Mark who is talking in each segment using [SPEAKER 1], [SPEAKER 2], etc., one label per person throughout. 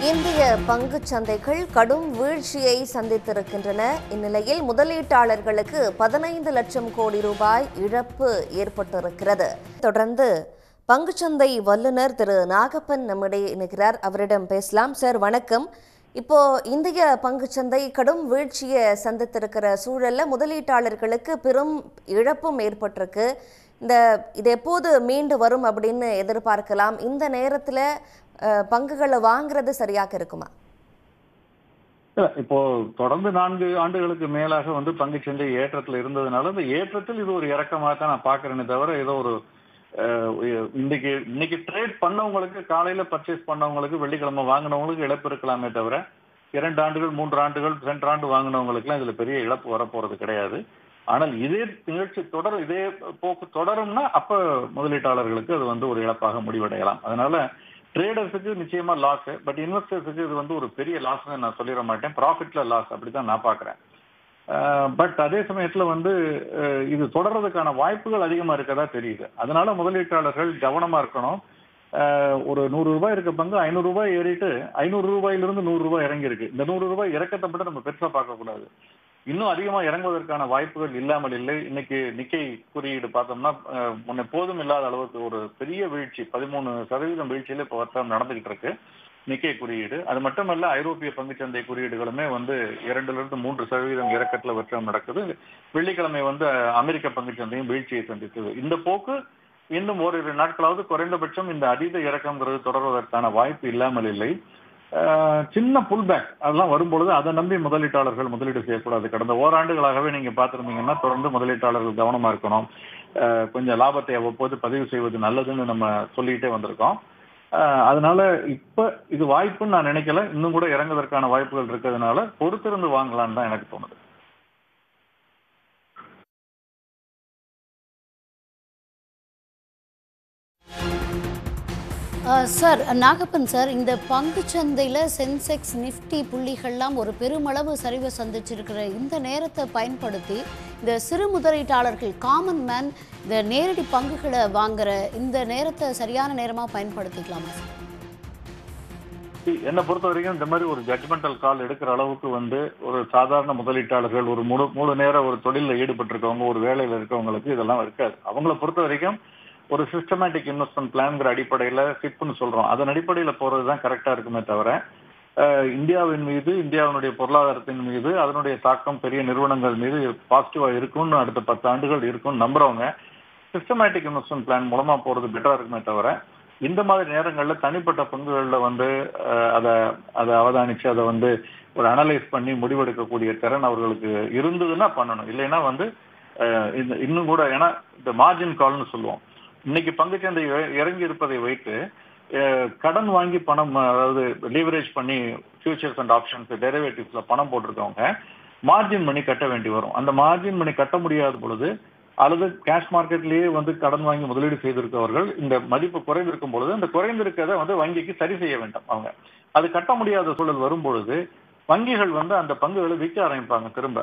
[SPEAKER 1] இந்திய பங்குச் சந்தைகள் கடும் வீழ்ச்சியை சந்தித்திருக்கின்றன. இந்நிலையில் முதலீட்டாளர்களுக்கு பதினைந்து லட்சம் கோடி ரூபாய் இழப்பு ஏற்பட்டிருக்கிறது. தொடர்ந்து பங்குச்சந்தை வல்லுநர் திரு. நாகப்பன் நம்மிடையே இணைகிறார். அவரிடம் பேசலாம். சார் வணக்கம். இப்போ இந்திய பங்குச்சந்தை கடும் வீழ்ச்சியை சந்தித்திருக்கிற சூழல்ல முதலீட்டாளர்களுக்கு பெரும் இழப்பும் ஏற்பட்டிருக்கு. இந்த இது எப்போது மீண்டு வரும் அப்படின்னு எதிர்பார்க்கலாம். இந்த நேரத்துல பங்குகளை வாங்குறது சரியாக இருக்குமா?
[SPEAKER 2] இப்போ தொடர்ந்து நான்கு ஆண்டுகளுக்கு மேலாக வந்து பங்கு சந்தை ஏற்றத்தில் இருந்ததுனால இந்த ஏற்றத்தில் இது ஒரு இறக்கமாக தான் நான் பாக்குறேனே தவிர ஏதோ ஒரு இன்னைக்கு இன்னைக்கு ட்ரேட் பண்ணவங்களுக்கு காலையில பர்ச்சேஸ் பண்ணவங்களுக்கு வெள்ளிக்கிழமை வாங்கினவங்களுக்கு இழப்பு இருக்கலாமே தவிர இரண்டு ஆண்டுகள் மூன்று ஆண்டுகள் ரெண்டு ஆண்டு வாங்கினவங்களுக்குலாம் இதுல பெரிய இழப்பு வரப்போறது கிடையாது. ஆனால் இதே நிகழ்ச்சி தொடர் இதே போக்கு தொடரும்னா அப்ப முதலீட்டாளர்களுக்கு அது வந்து ஒரு இழப்பாக முடிவடையலாம். அதனால ட்ரேடர்ஸுக்கு நிச்சயமா லாஸ் பட் இன்வெஸ்டர்ஸுக்கு இது வந்து ஒரு பெரிய லாஸ் நான் சொல்லிட மாட்டேன். ப்ராஃபிட்ல லாஸ் அப்படிதான் நான் பாக்குறேன் பட் அதே சமயத்துல வந்து இது தொடர்றதுக்கான வாய்ப்புகள் அதிகமா இருக்கதா தெரியுது. அதனால முதலீட்டாளர்கள் கவனமா இருக்கணும். ஒரு நூறு ரூபாய் இருக்க பங்கு ஐநூறு ரூபாய் ஏறிட்டு ஐநூறு ரூபாயிலிருந்து நூறு ரூபாய் இறங்கி இருக்கு இந்த நூறு ரூபாய் இறக்கத்தை மட்டும் நம்ம பெருசா பார்க்க கூடாது இன்னும் அதிகமா இறங்குவதற்கான வாய்ப்புகள் இல்லாமல் இல்லை. இன்னைக்கு நிக்கை குறியீடு பார்த்தோம்னா முன்ன போதும் இல்லாத அளவுக்கு ஒரு பெரிய வீழ்ச்சி பதிமூணு சதவீதம் வீழ்ச்சியில இப்போ வர்த்தகம் நடந்துகிட்டு இருக்கு நிக்கை குறியீடு. அது மட்டுமல்ல ஐரோப்பிய பங்குச்சந்தை குறியீடுகளுமே வந்து இரண்டுல இருந்து மூன்று சதவீதம் இறக்கத்துல வர்த்தகம் நடக்குது. வெள்ளிக்கிழமை வந்து அமெரிக்க பங்குச்சந்தையும் வீழ்ச்சியை சந்தித்தது. இந்த போக்கு இன்னும் ஓரிரு நாட்களாவது குறைந்தபட்சம் இந்த அதீத இறக்கம்ங்கிறது தொடர்வதற்கான வாய்ப்பு இல்லாமல் இல்லை. சின்ன புல் பேக் அதெல்லாம் வரும்பொழுது அதை நம்பி முதலீட்டாளர்கள் முதலீடு செய்யக்கூடாது. கடந்த ஓராண்டுகளாகவே நீங்க பாத்திருந்தீங்கன்னா தொடர்ந்து முதலீட்டாளர்கள் கவனமா இருக்கணும். கொஞ்சம் லாபத்தை அவ்வப்போது பதிவு செய்வது நல்லதுன்னு நம்ம சொல்லிக்கிட்டே வந்திருக்கோம். அதனால இப்ப இது வாய்ப்புன்னு நான் நினைக்கல. இன்னும் கூட இறங்குவதற்கான வாய்ப்புகள் இருக்கிறதுனால பொறுத்திருந்து வாங்கலாம்னு தான் எனக்கு தோணுது.
[SPEAKER 3] சார் நாகப்பன் சார் இந்த பங்கு சந்தையில் சென்செக்ஸ் நிஃப்டி புள்ளிகள்லாம் ஒரு பெருமளவு சரிவை சந்திச்சிருக்கிற இந்த நேரத்தை பயன்படுத்தி இந்த சிறு முதலீட்டாளர்கள் காமன் மேன் இந்த நேரடி பங்குகளை வாங்குற இந்த நேரத்தை சரியான நேரமாக பயன்படுத்திக்கலாமா சார்?
[SPEAKER 2] என்னை பொறுத்த வரைக்கும் இந்த மாதிரி ஒரு ஜட்மெண்டல் கால் எடுக்கிற அளவுக்கு வந்து ஒரு சாதாரண முதலீட்டாளர்கள் ஒரு முழு முழு நேரம் ஒரு தொழிலில் ஈடுபட்டிருக்கவங்க ஒரு வேலையில் இருக்கவங்களுக்கு இதெல்லாம் இருக்காது. அவங்கள பொறுத்த வரைக்கும் ஒரு சிஸ்டமேட்டிக் இன்வெஸ்ட்மெண்ட் பிளான்ங்கிற அடிப்படையில் சிப்னு சொல்கிறோம் அதன் அடிப்படையில் போகிறது தான் கரெக்டாக இருக்குமே தவிர இந்தியாவின் மீது இந்தியாவினுடைய பொருளாதாரத்தின் மீது அதனுடைய தாக்கம் பெரிய நிறுவனங்கள் மீது பாசிட்டிவாக இருக்கும்னு அடுத்த பத்து ஆண்டுகள் இருக்கும்னு நம்புறவங்க சிஸ்டமேட்டிக் இன்வெஸ்ட்மெண்ட் பிளான் மூலமாக போகிறது பெட்டராக இருக்குமே தவிர இந்த மாதிரி நேரங்களில் தனிப்பட்ட பங்குகளில் வந்து அதை அதை அவதானிச்சு அதை வந்து ஒரு அனலைஸ் பண்ணி முடிவெடுக்கக்கூடிய திறன் அவர்களுக்கு இருந்ததுன்னா பண்ணணும். இல்லைன்னா வந்து இன்னும் கூட ஏன்னா இந்த மார்ஜின் கால்னு சொல்லுவோம். இன்னைக்கு பங்குச்சந்தை சந்தை இறங்கி இருப்பதை வைத்து கடன் வாங்கி பணம் அதாவது லீவரேஜ் பண்ணி ஃபியூச்சர்ஸ் அண்ட் ஆப்ஷன்ஸ் டெரிவேட்டிவ்ஸ்ல பணம் போட்டிருக்கவங்க மார்ஜின் மணி கட்ட வேண்டி வரும். அந்த மார்ஜின் மணி கட்ட முடியாத பொழுது அல்லது கேஷ் மார்க்கெட்லயே வந்து கடன் வாங்கி முதலீடு செய்திருக்கவர்கள் இந்த மதிப்பு குறைந்திருக்கும் பொழுது அந்த குறைந்திருக்கிறத வந்து வங்கிக்கு சரி செய்ய வேண்டும் அவங்க. அது கட்ட முடியாத சூழல் வரும் பொழுது வங்கிகள் வந்து அந்த பங்குகளை விற்க ஆரம்பிப்பாங்க திரும்ப.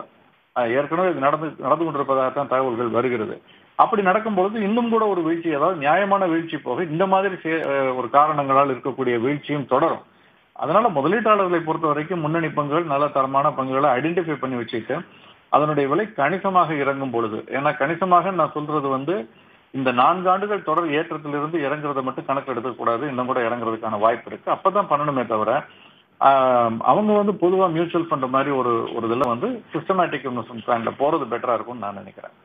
[SPEAKER 2] ஏற்கனவே இது நடந்து நடந்து கொண்டிருப்பதாகத்தான் தகவல்கள் வருகிறது. அப்படி நடக்கும் பொழுது இன்னும் கூட ஒரு வீழ்ச்சி அதாவது நியாயமான வீழ்ச்சி போக இந்த மாதிரி ஒரு காரணங்களால் இருக்கக்கூடிய வீழ்ச்சியும் தொடரும். அதனால முதலீட்டாளர்களை பொறுத்த வரைக்கும் முன்னணி பங்குகள் நல்ல தரமான பங்குகளை ஐடென்டிஃபை பண்ணி வச்சுட்டு அதனுடைய விலை கணிசமாக இறங்கும் பொழுது ஏன்னா கணிசமாக நான் சொல்றது வந்து இந்த நான்கு ஆண்டுகள் தொடர் ஏற்றத்திலிருந்து இறங்குறதை மட்டும் கணக்கு எடுத்துக்கூடாது இன்னும் கூட இறங்குறதுக்கான வாய்ப்பு இருக்கு. அப்பதான் பண்ணணுமே தவிர அவங்க வந்து பொதுவா மியூச்சுவல் ஃபண்ட் மாதிரி ஒரு ஒரு இதுல வந்து சிஸ்டமேட்டிக் இன்வெஸ்ட்மெண்ட் பிளான்ல போறது பெட்டரா இருக்கும்னு நான் நினைக்கிறேன்.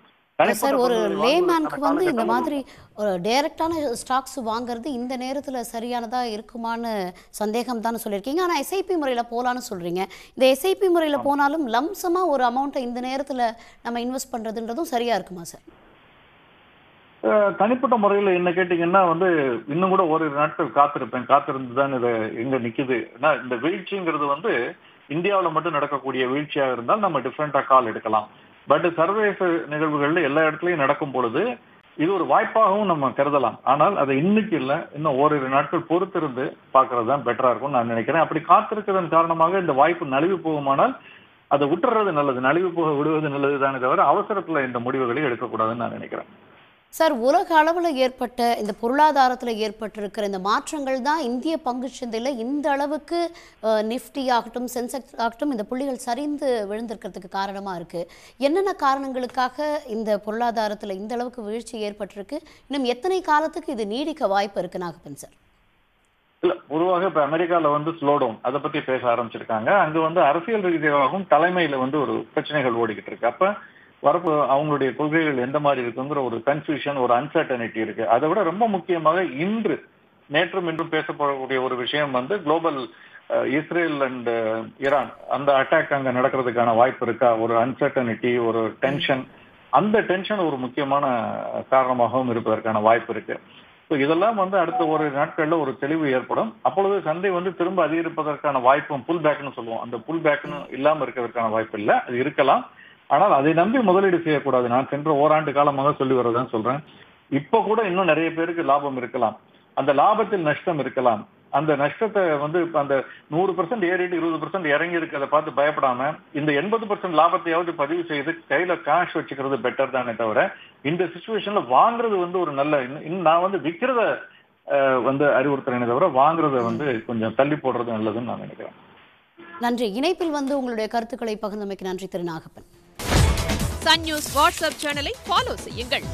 [SPEAKER 3] சார் ஒரு லேமேனுக்கு வந்து இந்த மாதிரி ஒரு டைரக்டான ஸ்டாக்ஸ் வாங்குறது இந்த நேரத்தில் சரியானதாக இருக்குமான்னு சந்தேகம் தான் சொல்லியிருக்கீங்க ஆனால் எஸ்ஐபி முறையில் போகலான்னு சொல்கிறீங்க இந்த எஸ்ஐபி முறையில் போனாலும் லம்சமாக ஒரு அமௌண்ட்டை இந்த நேரத்தில் நம்ம இன்வெஸ்ட் பண்ணுறதுன்றதும் சரியாக இருக்குமா சார்?
[SPEAKER 2] தனிப்பட்ட முறையில் என்ன கேட்டீங்கன்னா வந்து இன்னும் கூட ஓரிரு நாட்கள் காத்திருப்பேன். காத்திருந்து தான் இதை எங்க நிக்குது. இந்த வீழ்ச்சிங்கிறது வந்து இந்தியாவில் மட்டும் நடக்கக்கூடிய வீழ்ச்சியாக இருந்தால் நம்ம டிஃப்ரெண்டா கால் எடுக்கலாம். பட் சர்வதேச நிகழ்வுகள்ல எல்லா இடத்துலயும் நடக்கும் பொழுது இது ஒரு வாய்ப்பாகவும் நம்ம கருதலாம். ஆனால் அதை இன்னைக்கு இல்லை. இன்னும் ஓரிரு நாட்கள் பொறுத்திருந்து பார்க்கறது தான் பெட்டரா இருக்கும்னு நான் நினைக்கிறேன். அப்படி காத்திருக்கிறதன் காரணமாக இந்த வாய்ப்பு நழுவி போகுமானால் அதை விட்டுறது நல்லது. நழுவி போக விடுவது நல்லது தானே தவிர அவசரத்துல இந்த முடிவுகளை எடுக்கக்கூடாதுன்னு நான் நினைக்கிறேன்.
[SPEAKER 3] சார் உலக அளவில் ஏற்பட்ட இந்த பொருளாதாரத்தில் ஏற்பட்டிருக்கிற இந்த மாற்றங்கள் தான் இந்திய பங்குச்சந்தையில் இந்த அளவுக்கு நிஃப்டி ஆகட்டும் சென்செக்ஸ் ஆகட்டும் இந்த புள்ளிகள் சரிந்து விழுந்திருக்கிறதுக்கு காரணமாக இருக்குது என்னென்ன காரணங்களுக்காக இந்த பொருளாதாரத்தில் இந்த அளவுக்கு வீழ்ச்சி ஏற்பட்டிருக்கு? இன்னும் எத்தனை காலத்துக்கு இது நீடிக்க வாய்ப்பு இருக்குன்னு நாகப்பன் சார்?
[SPEAKER 2] இல்ல பொதுவாக இப்ப அமெரிக்கால வந்து ஸ்லோடவுன் அதை பத்தி பேச ஆரம்பிச்சிருக்காங்க. அங்க வந்து அரசியல் ரீதியாகவும் தலைமையில வந்து ஒரு பிரச்சனைகள் ஓடிக்கிட்டு இருக்கு. அப்ப வரப்பு அவங்களுடைய கொள்கைகள் எந்த மாதிரி இருக்குங்கிற ஒரு கன்ஃபியூஷன் ஒரு அன்சர்டனிட்டி இருக்கு. அதை விட ரொம்ப முக்கியமாக இன்று நேற்றும் இன்றும் பேசப்படக்கூடிய ஒரு விஷயம் வந்து குளோபல் இஸ்ரேல் அண்ட் ஈரான் அந்த அட்டாக் அங்க நடக்கிறதுக்கான வாய்ப்பு இருக்கா? ஒரு அன்சர்டனிட்டி ஒரு டென்ஷன் அந்த டென்ஷன் ஒரு முக்கியமான காரணமாகவும் இருப்பதற்கான வாய்ப்பு இருக்கு. ஸோ இதெல்லாம் வந்து அடுத்த ஒரு நாட்கள்ல ஒரு தெளிவு ஏற்படும். அப்பொழுது சந்தை வந்து திரும்ப அதிகரிப்பதற்கான வாய்ப்பும் புல் பேக்னு சொல்லுவோம். அந்த புல் பேக்னு இல்லாம இருக்கிறதுக்கான வாய்ப்பு இல்லை. அது இருக்கலாம். ஆனால் அதை நம்பி முதலீடு செய்யக்கூடாது. நான் சென்ற ஓராண்டு காலமாக சொல்லி வரதான் சொல்றேன். இப்ப கூட இன்னும் நிறைய பேருக்கு லாபம் இருக்கலாம். அந்த லாபத்தில் நஷ்டம் இருக்கலாம். அந்த நஷ்டத்தை வந்து இப்ப அந்த நூறு பர்சன்ட் ஏறிட்டு இருபது பர்சன்ட் இறங்கி இருக்கிறத பார்த்து பயப்படாம இந்த எண்பது பர்சன்ட் லாபத்தையாவது பதிவு செய்து கையில காஷ் வச்சுக்கிறது பெட்டர் தானே தவிர இந்த சுச்சுவேஷன்ல வாங்குறது வந்து ஒரு நல்ல இன்னும் நான் வந்து விற்கிறத வந்து அறிவுறுத்துறேனே தவிர வாங்குறத வந்து கொஞ்சம் தள்ளி போடுறது நல்லதுன்னு நான் நினைக்கிறேன்.
[SPEAKER 3] நன்றி. இணைப்பில் வந்து உங்களுடைய கருத்துக்களை பகிர்ந்தமைக்கு நன்றி Thiru Nagappan.
[SPEAKER 4] Sun News WhatsApp சேனலை ஃபாலோ செய்யுங்கள்.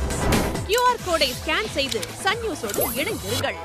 [SPEAKER 4] கியூஆர் கோடை ஸ்கேன் செய்து சன் நியூஸோடு இணைந்திருங்கள்.